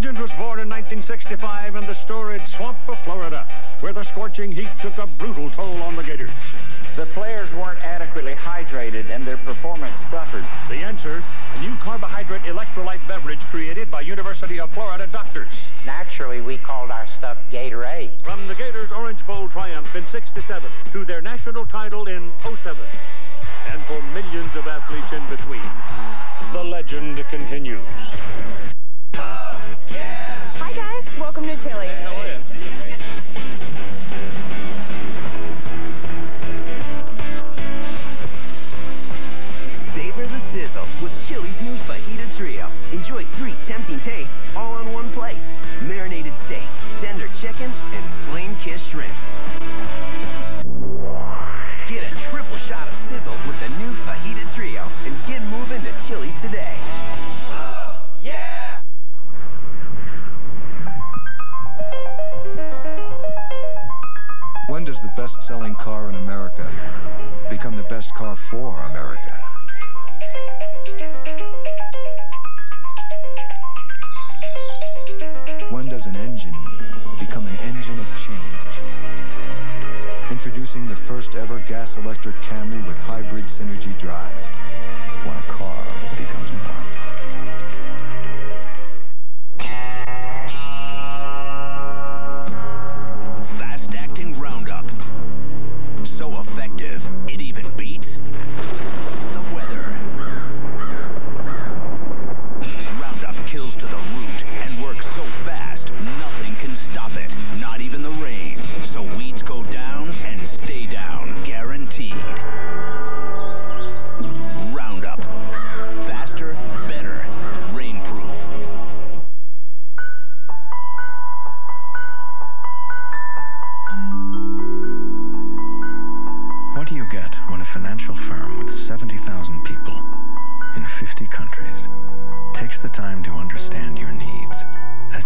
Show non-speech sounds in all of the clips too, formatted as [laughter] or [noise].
legend was born in 1965 in the storied swamp of Florida, where the scorching heat took a brutal toll on the Gators. The players weren't adequately hydrated and their performance suffered. The answer, a new carbohydrate electrolyte beverage created by University of Florida doctors. Naturally, we called our stuff Gatorade. From the Gators' Orange Bowl triumph in 67 to their national title in 07. And for millions of athletes in between, the legend continues. Hi guys, welcome to Chili. Savor the sizzle with Chili's new fajita trio. Enjoy three tempting tastes all on one plate. Marinated steak, tender chicken, and flame-kissed shrimp. Best-selling car in America become the best car for America? When does an engine become an engine of change? Introducing the first ever gas-electric Camry with hybrid synergy drive. When a car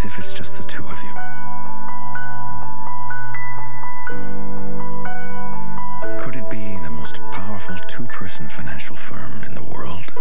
if it's just the two of you? Could it be the most powerful two-person financial firm in the world?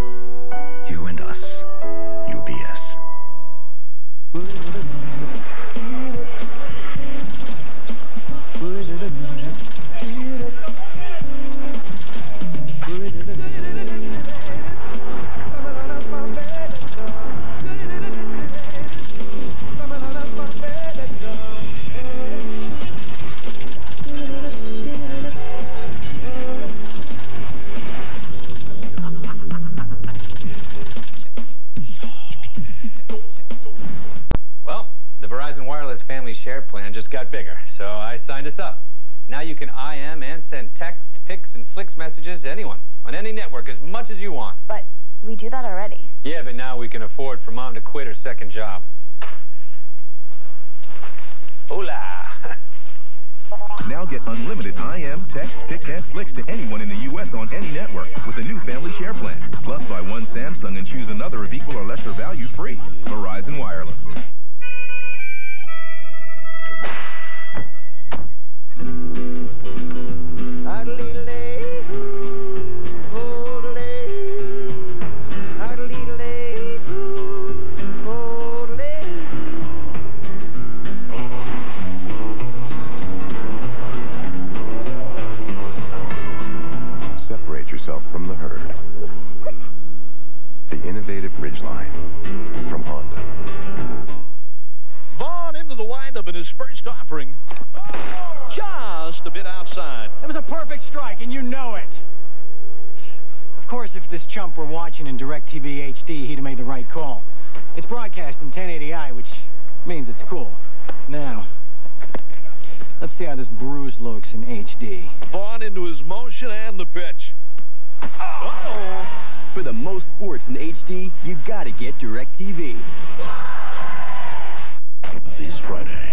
Share Plan just got bigger, so I signed us up. Now you can IM and send text, pics, and flicks messages to anyone on any network as much as you want. But we do that already. Yeah, but now we can afford for mom to quit her second job. Hola! [laughs] Now get unlimited IM, text, pics, and flicks to anyone in the U.S. on any network with the new Family Share Plan. Plus, buy one Samsung and choose another of equal or lesser value free. Verizon Wireless. Into the windup in his first offering. Just a bit outside. That was a perfect strike, and you know it. Of course, if this chump were watching in DirecTV HD, he'd have made the right call. It's broadcast in 1080i, which means it's cool. Now, let's see how this bruise looks in HD. Vaughn into his motion and the pitch. Uh-oh. For the most sports in HD, you gotta get DirecTV. This Friday.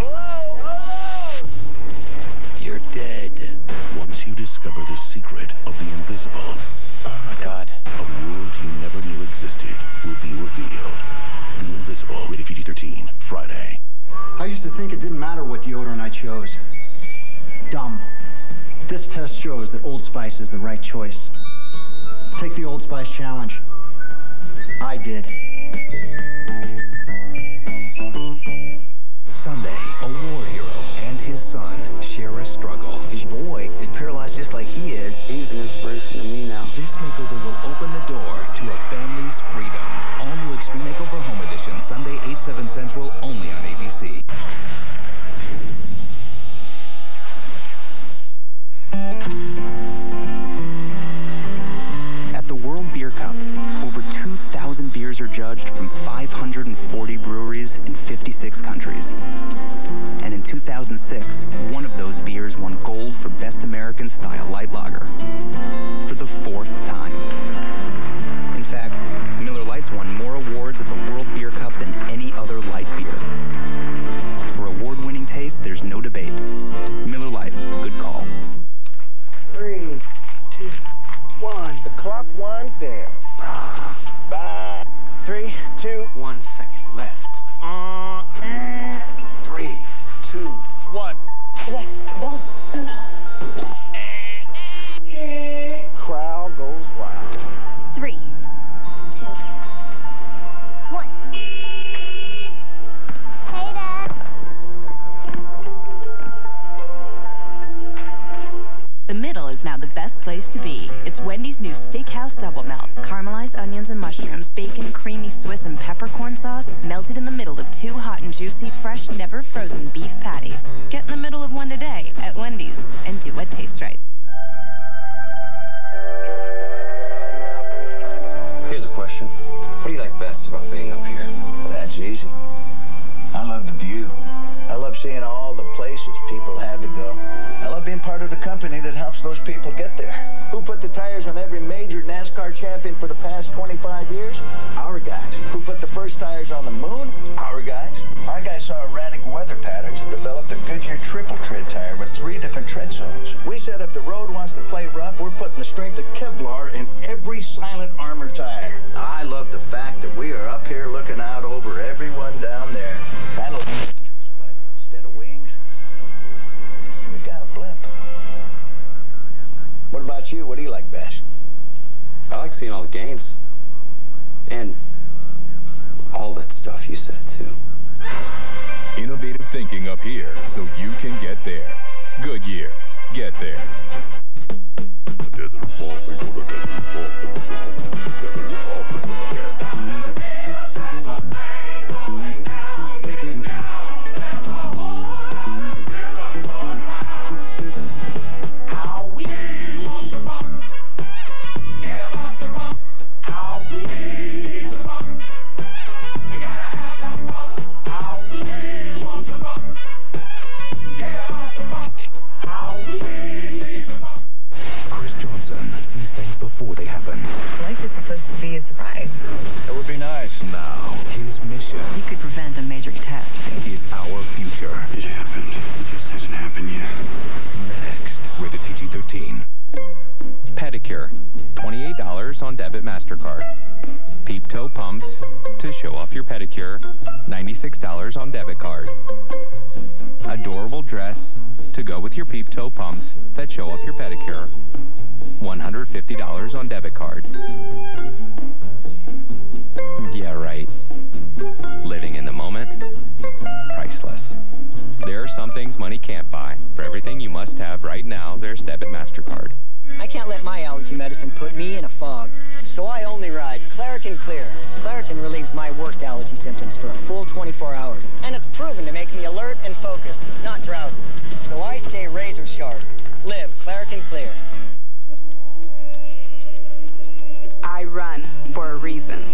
You're dead. Once you discover the secret of the invisible. Oh my god. A world you never knew existed will be revealed. The Invisible, rated PG-13, Friday. I used to think it didn't matter what deodorant I chose. Dumb. This test shows that Old Spice is the right choice. Take the Old Spice challenge. I did. Sunday, a war hero and his son share a struggle. His boy is paralyzed just like he is. He's an inspiration to me now. This makeover will open the door to a family's freedom. All new Extreme Makeover Home Edition, Sunday, 8, 7 Central, only on ABC. At the World Beer Cup, over 2,000 beers are judged from 540 breweries in 56 countries. And in 2006, one of those beers won gold for Best American Style Light Lager. Peppercorn sauce, melted in the middle of two hot and juicy, fresh, never frozen beef patties. Get in the middle of one today at Wendy's and do what tastes right. Here's a question. What do you like best about being up here? That's easy. I love the view. I love seeing all the places people had to go. I love being part of the company that helps those people get there. The tires on every major NASCAR champion for the past 25 years? Our guys. Who put the first tires on the moon? Our guys. Our guys saw erratic weather patterns and developed a Goodyear triple tread tire with three different tread zones. We said if the road wants to play rough, we're putting the strength of Life is supposed to be a surprise. That would be nice. Now, his mission You could prevent a major catastrophe. is our future. It happened. It just hasn't happened yet. Next, rated PG-13. Pedicure, $28 on debit MasterCard. Peep toe pumps to show off your pedicure, $96 on debit card. Adorable dress to go with your peep toe pumps that show off your pedicure, $150 on debit card. Yeah, right. Living in the moment, priceless. There are some things money can't buy. For everything you must have right now, there's debit MasterCard. I can't let my allergy medicine put me in a fog. So I only ride Claritin Clear. Claritin relieves my worst allergy symptoms for a full 24 hours. And it's proven to make me alert and focused, not drowsy. So I stay razor sharp. Live Claritin Clear. Reason.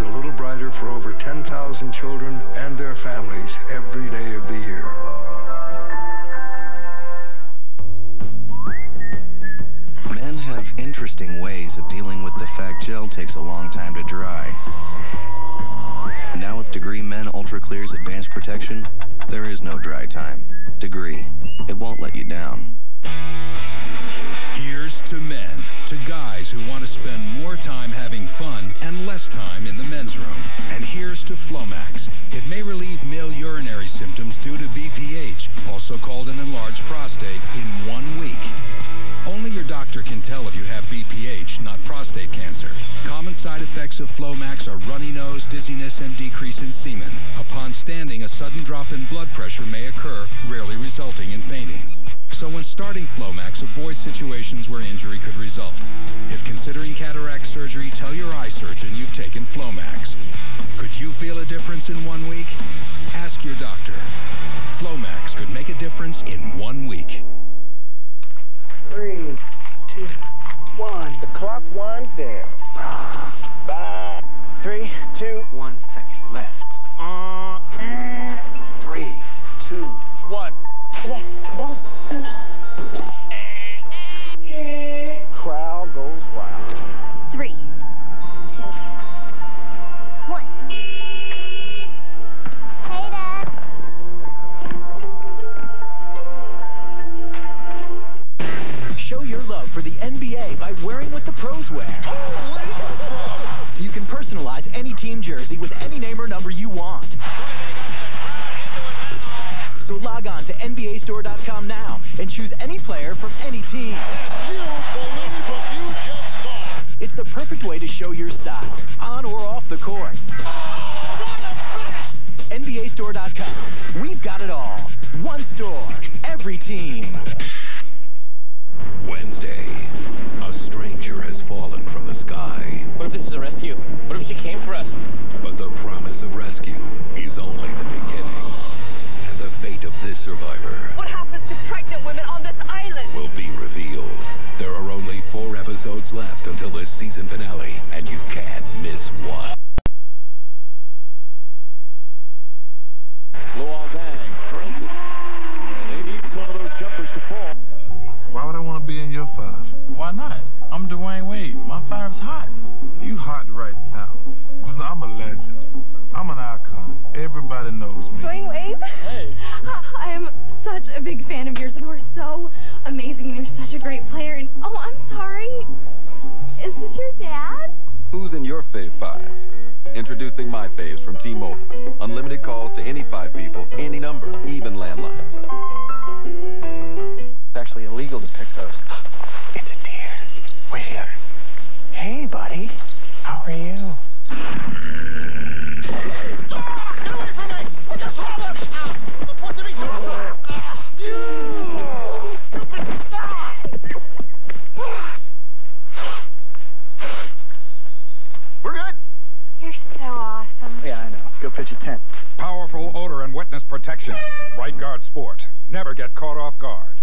A little brighter for over 10,000 children and their families every day of the year. Men have interesting ways of dealing with the fact gel takes a long time to dry. Now with Degree Men Ultra Clear's advanced protection, there is no dry time. Degree, it won't let you down. Here's to men, to guys who want to spend more time having fun and less time in the men's room. And here's to Flomax. It may relieve male urinary symptoms due to BPH, also called an enlarged prostate, in one week. Only your doctor can tell if you have BPH, not prostate cancer. Common side effects of Flomax are runny nose, dizziness, and decrease in semen. Upon standing, a sudden drop in blood pressure may occur, rarely resulting in fainting. So when starting Flomax, avoid situations where injury could result. If considering cataract surgery, tell your eye surgeon you've taken Flomax. Could you feel a difference in one week? Ask your doctor. Flomax could make a difference in one week. Three, two, one. The clock winds down. Five, three, two, one second the pros wear. You can personalize any team jersey with any name or number you want. So log on to NBAstore.com now and choose any player from any team. It's the perfect way to show your style, on or off the court. NBAstore.com. We've got it all. One store, every team. Wednesday, fallen from the sky. What if this is a rescue? What if she came for us? But the promise of rescue is only the beginning. And the fate of this survivor What happens to pregnant women on this island? will be revealed. There are only four episodes left until the season finale, and you can't miss one. Luol Deng drills it. And he needs one of those jumpers to fall. Why would I want to be in your five? Why not? I'm Dwyane Wade. My five's hot. You hot right now, but I'm a legend. I'm an icon. Everybody knows me. Dwyane Wade? Hey. [laughs] I am such a big fan of yours. You are so amazing and you're such a great player. And oh, I'm sorry. Is this your dad? Who's in your fave five? Introducing my faves from T-Mobile. Unlimited calls to any five people, any number, even landlines. It's illegal to pick those. It's a deer. Wait here. Hey, buddy. How are you? We're good. You're so awesome. Yeah, I know. Let's go pitch a tent. Powerful odor and wetness protection. Right Guard Sport. Never get caught off guard.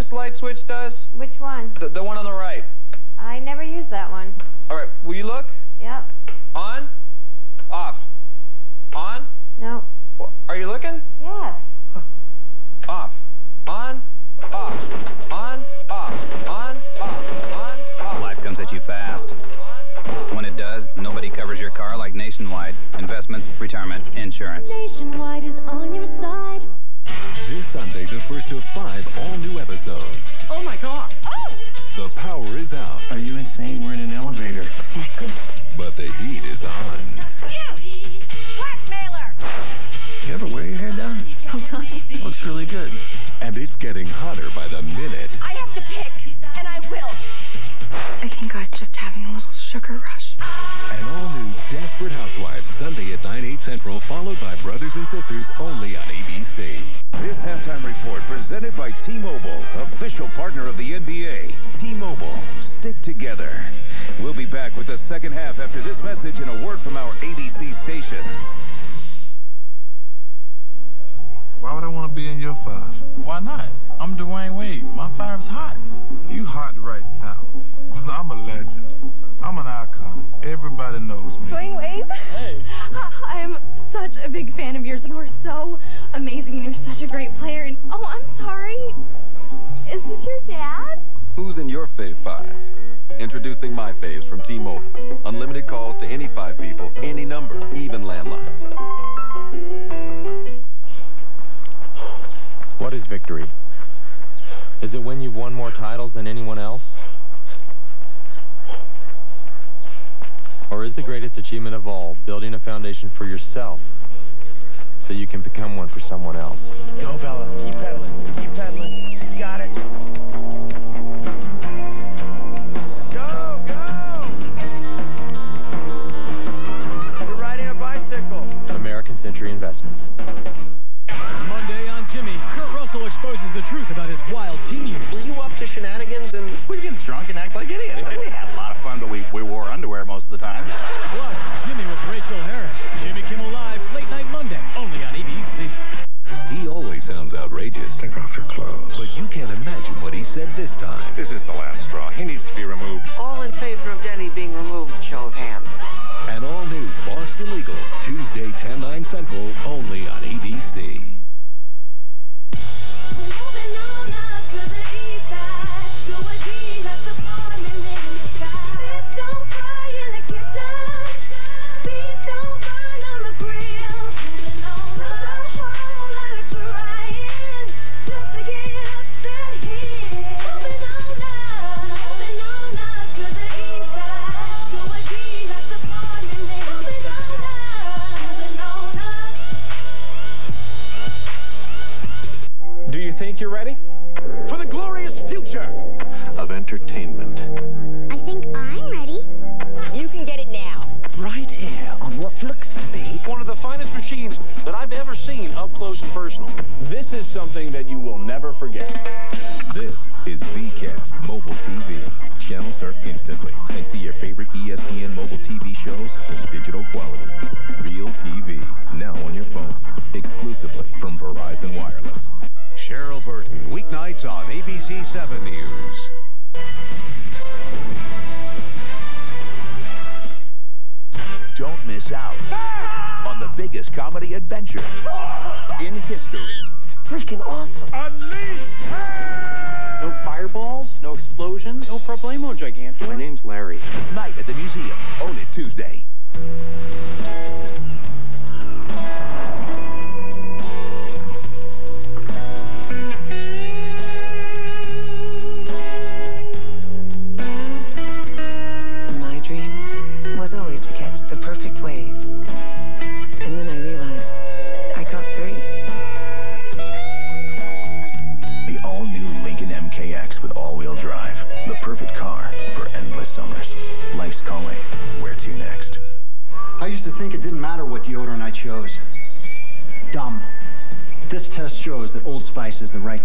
this light switch does? Which one? The, the one on the right. I never used that one. All right, will you look? Yep. On, off, on. No. Wh- Are you looking? Yes. Off, on, off, on, off, on, off, on, off. Life comes at you fast. When it does, nobody covers your car like Nationwide. Investments, retirement, insurance. Nationwide is on your side. This Sunday, the first of five all-new episodes. Oh my god! Oh! The power is out, Are you insane? We're in an elevator. but the heat is on. Blackmailer! You ever wear your hair down? Sometimes. Looks really good. And it's getting hotter by the minute. I have to pick, and I will. I think I was just having a little sugar rush. An all-new Desperate Housewives, Sunday at 9, 8 central, followed by Brothers and Sisters, only on ABC. This halftime report presented by T-Mobile, official partner of the NBA. T-Mobile, stick together. We'll be back with the second half after this message and a word from our ABC stations. Want to be in your five? Why not? I'm Dwyane Wade. My five's hot. You hot right now, but [laughs] I'm a legend. I'm an icon. Everybody knows me. Dwyane Wade? Hey. [laughs] I'm such a big fan of yours. And You are so amazing and you're such a great player. And oh, I'm sorry. Is this your dad? Who's in your fave five? Introducing my faves from T-Mobile. Unlimited calls to any five people, any number, even landlines. What is victory? Is it when you've won more titles than anyone else? Or is the greatest achievement of all building a foundation for yourself so you can become one for someone else? Go, Bella. Keep pedaling. Keep pedaling. You got it. Channel surf instantly and see your favorite ESPN mobile TV shows in digital quality. Real TV, now on your phone. Exclusively from Verizon Wireless. Cheryl Burton, weeknights on ABC 7 News. Don't miss out on the biggest comedy adventure in history. It's freaking awesome. No fireballs, no explosions, no problemo, Gigantor. My name's Larry. Night at the museum, only Tuesday.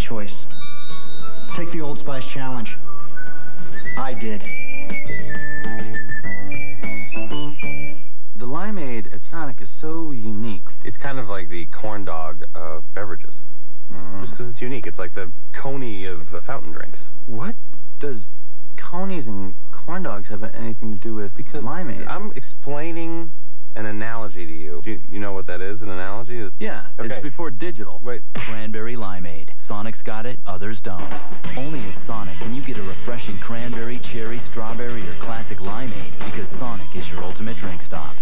Choice. Take the Old Spice challenge. I did. The limeade at Sonic is so unique. It's kind of like the corn dog of beverages. Just because it's unique. It's like the coney of uh, fountain drinks. What does conies and corn dogs have anything to do with Because limeade? I'm explaining an analogy to you. Do you, you know what that is, an analogy? Yeah, it's before digital. Wait. Cranberry limeade. Sonic's got it, others don't. Only at Sonic can you get a refreshing cranberry, cherry, strawberry, or classic limeade because Sonic is your ultimate drink stop.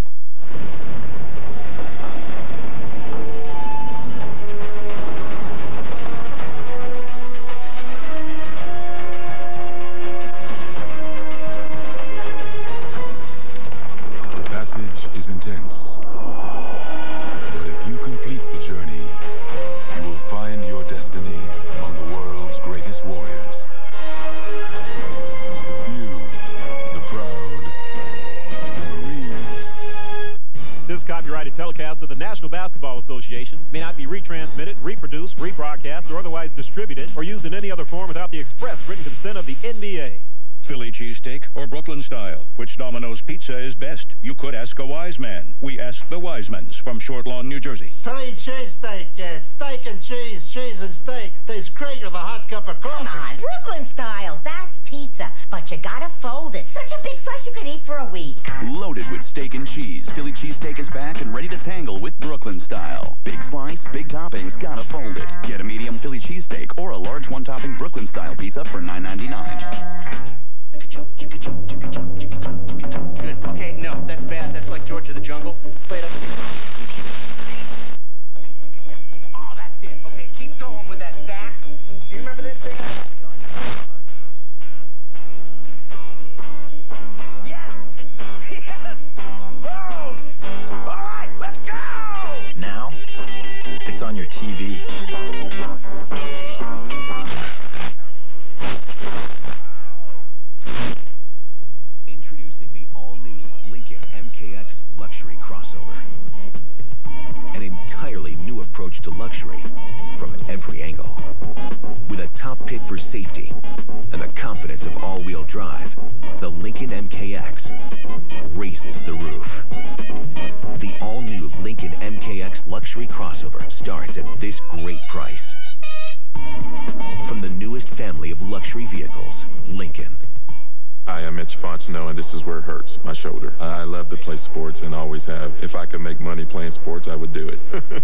May not be retransmitted, reproduced, rebroadcast, or otherwise distributed or used in any other form without the express written consent of the NBA. Philly cheesesteak or Brooklyn style? Which Domino's pizza is best? You could ask a wise man. We ask the Wisemans from Short Lawn, New Jersey. Philly cheesesteak, it's steak and cheese, cheese and steak. Tastes great with a hot cup of coffee. Come on, Brooklyn style. That's pizza, but you gotta fold it. Such a big slice you could eat for a week. Steak and cheese, Philly cheesesteak is back and ready to tangle with Brooklyn style. Big slice, big toppings, gotta fold it. Get a medium Philly cheesesteak or a large one-topping Brooklyn style pizza for $9.99. to luxury from every angle. With a top pick for safety and the confidence of all-wheel drive, the Lincoln MKX raises the roof. The all-new Lincoln MKX Luxury Crossover starts at this great price. From the newest family of luxury vehicles, Lincoln. Hi, I'm Mitch Fontenot, and this is where it hurts, my shoulder. I love to play sports and always have. If I could make money playing sports, I would do it. [laughs]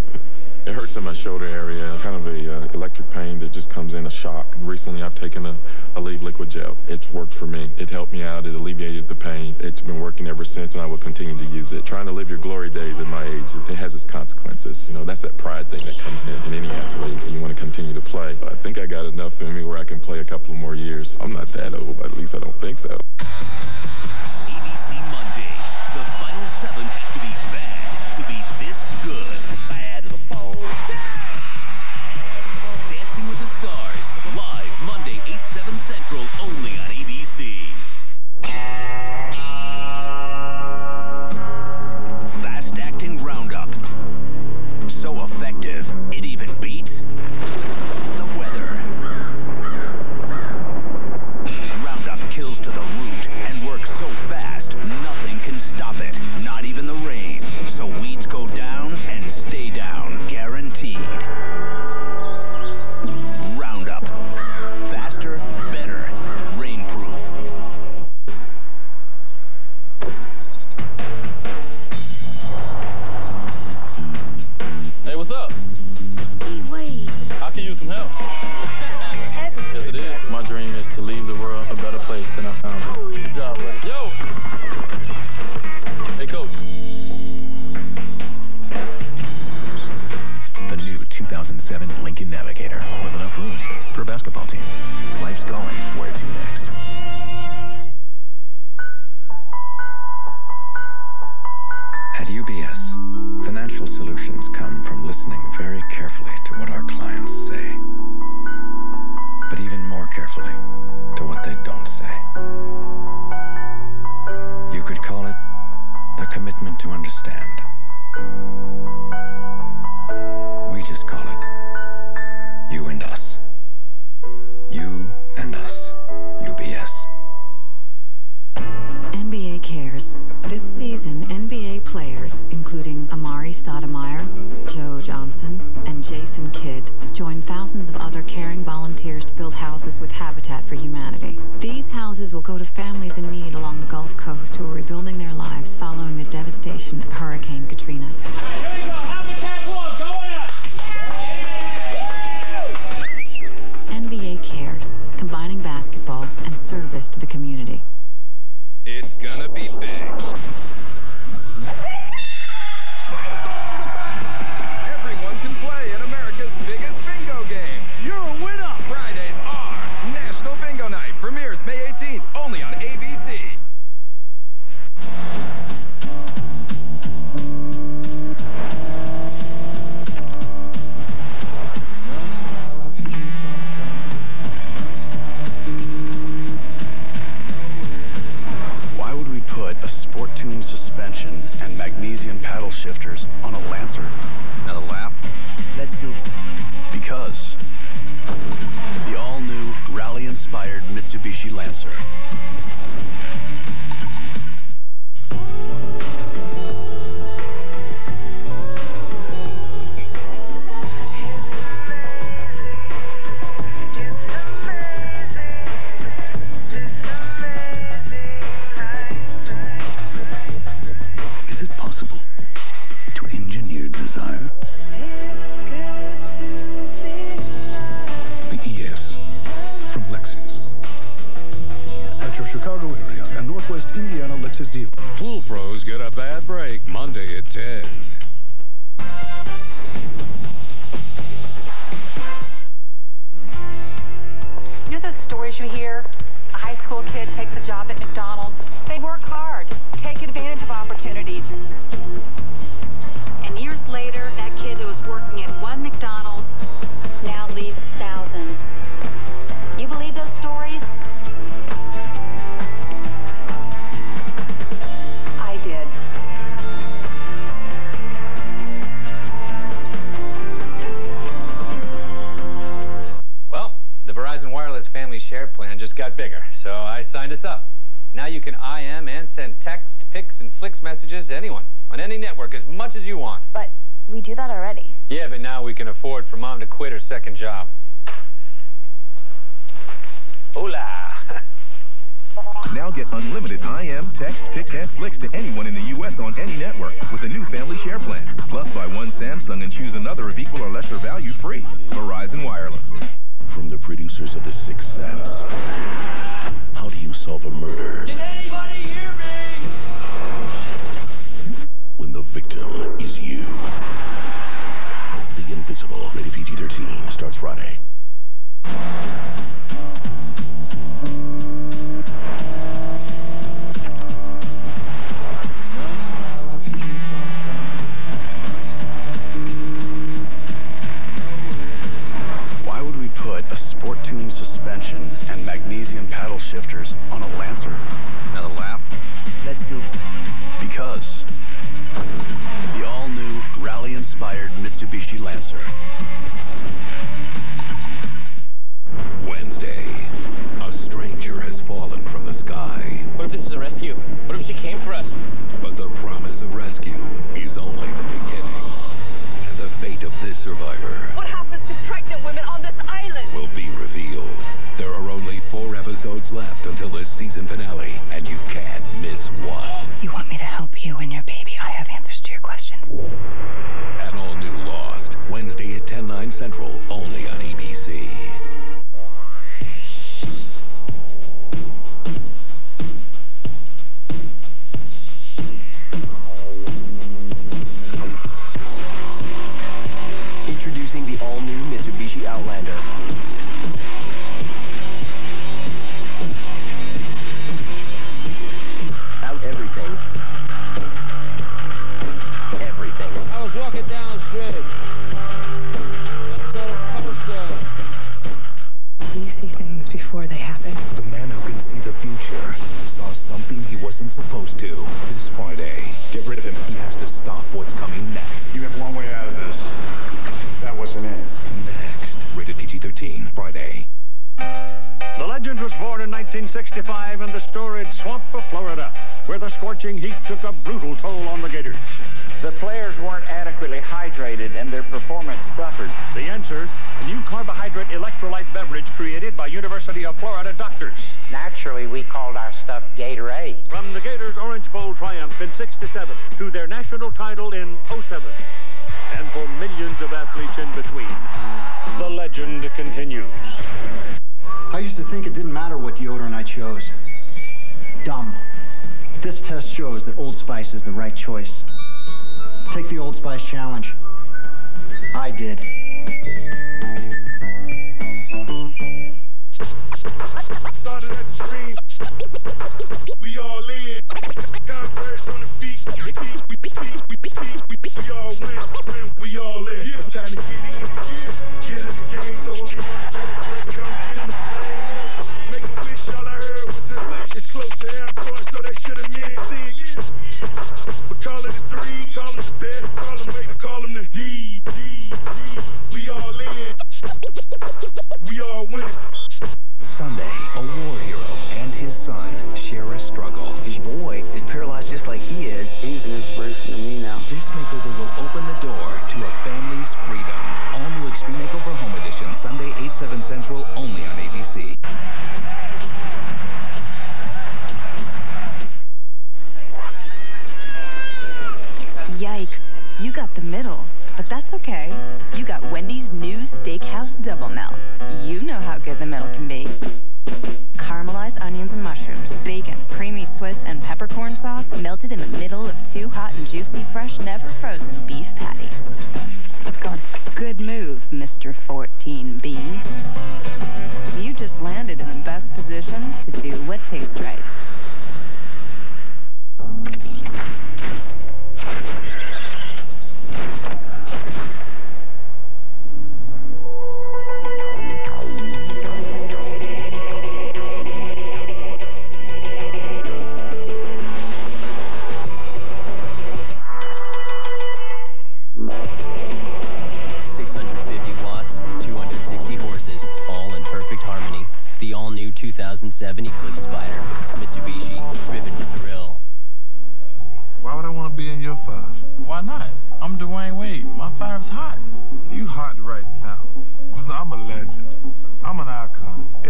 it hurts in my shoulder area, kind of a uh, electric pain that just comes in a shock. Recently, I've taken a Aleve liquid gel. It's worked for me. It helped me out. It alleviated the pain. It's been working ever since, and I will continue to use it. Trying to live your glory days at my age, it has its consequences. You know, that's that pride thing that comes in in any athlete. You want to continue to play. I think I got enough in me where I can play a couple more years. I'm not that old, at least I don't think so. ABC volunteers to build houses with Habitat for Humanity. These houses will go to families in need along the Gulf Coast who are rebuilding their lives following the devastation of Hurricane Katrina. NBA Cares, combining basketball and service to the community. Much as you want. But we do that already. Yeah, but now we can afford for mom to quit her second job. Hola! [laughs] Now get unlimited IM, text, pics, and flicks to anyone in the U.S. on any network with a new Family Share Plan. Plus, buy one Samsung and choose another of equal or lesser value free. Verizon Wireless. From the producers of The Sixth Sense. How do you solve a murder? Can anybody hear me? When the victim is you. The Invisible, rated PG-13, starts Friday. Why would we put a sport tune suspension and magnesium paddle shifters on a Lancer? Another lap? Let's do it. Because rally-inspired Mitsubishi Lancer. Before they happen. The man who can see the future saw something he wasn't supposed to. This Friday, get rid of him. He has to stop what's coming next. You have one way out of this. That wasn't it. Next, rated PG-13, Friday. The legend was born in 1965 in the storied swamp of Florida, where the scorching heat took a brutal toll on the Gators. The players weren't adequately hydrated and their performance suffered. The answer, a new carbohydrate electrolyte beverage created by University of Florida doctors. Naturally, we called our stuff Gatorade. From the Gators' Orange Bowl triumph in 67 to their national title in 07. And for millions of athletes in between, the legend continues. I used to think it didn't matter what deodorant I chose. Dumb. This test shows that Old Spice is the right choice. Take the Old Spice challenge. I did. Juicy, fresh, never frozen beef patties. Good move, Mr. 14B. You just landed in the best position to do what tastes right.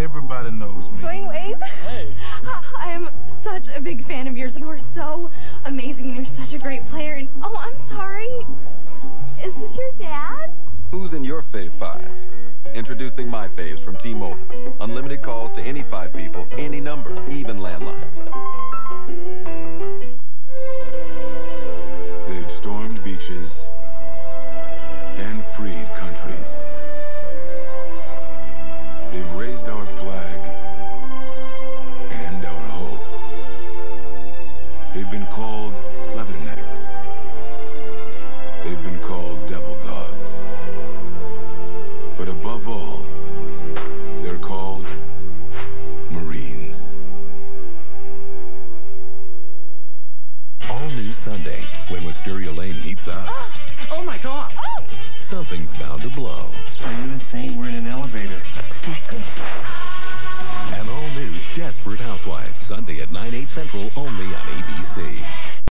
Everybody knows me. Dwyane Wade? Hey. [laughs] I am such a big fan of yours. And you are so amazing and you're such a great player. And oh, I'm sorry. Is this your dad? Who's in your fave five? Introducing my faves from T-Mobile. Unlimited calls to any five people, any number, even landlines. They've stormed beaches when Wisteria Lane heats up, [gasps] Oh my god! something's bound to blow. Are you insane? We're in an elevator. Exactly. An all new Desperate Housewives, Sunday at 9, 8 central, only on ABC.